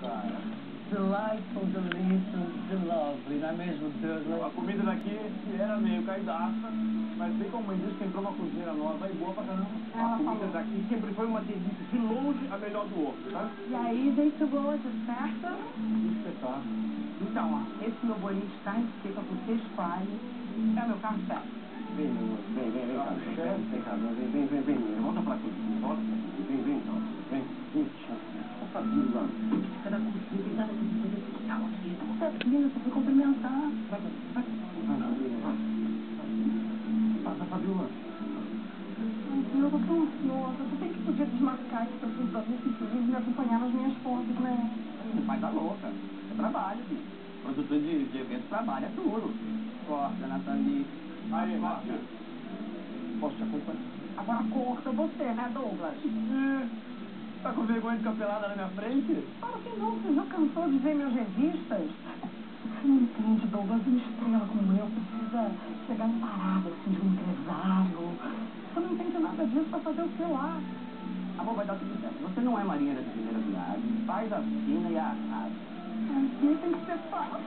cara. Delightful, delicious, lovely, não é mesmo, Dudley? A comida daqui era meio caidaça, mas bem como diz que entrou uma cozinheira nova e boa pra caramba. Ela a comida daqui sempre foi uma delícia, de longe a melhor do outro, tá? E aí, gente boa, de certo? Espetáculo. Então, ó, esse meu bolinho de carne seca que você escolhe é meu carro-chefe. Vem, meu amor, vem, vem, vem cá, vem, vem cá, vem, vem, vem, vem, vem, volta pra cozinha, volta pra cozinha, vem, vem, então, vem, vem, Ô, Fabiola, na cozinha, tem nada que fazer social aqui, Tá, menina, só fui cumprimentar. vai, vai, vai, vai, vai, passa, Fabiola, eu tô tão ansiosa. Você tem que podia desmarcar esse seu compromisso e me acompanhar nas minhas fotos, né? Não faz a louca. É trabalho, filho. Produtor de, de evento trabalha duro. Corta, Nathalie. Aí, Márcio. Posso te acompanhar? Agora corta você, né, Douglas? Ih, Tá com vergonha de capelada na minha frente? Claro que não, você já cansou de ver minhas revistas? Você não entende, Douglas, uma estrela como eu precisa chegar em parada, assim, de um empresário. Você não entende nada disso pra fazer o que lá. Amor, vai dar tudo certo. Você não é marinheira de primeira viagem. Faz a fina e a casa. Aqui tem que ser fácil.